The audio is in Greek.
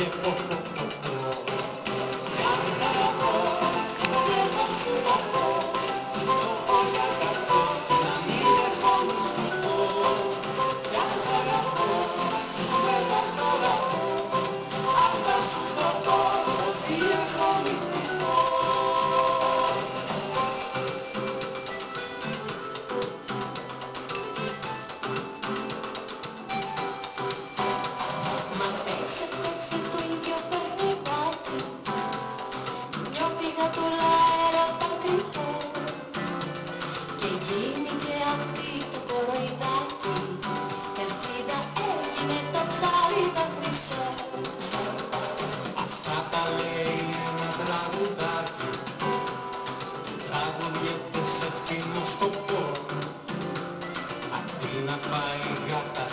Hier, κουνιέται σε φίλους σκοπό. πόρτο αντί να πάει γάτα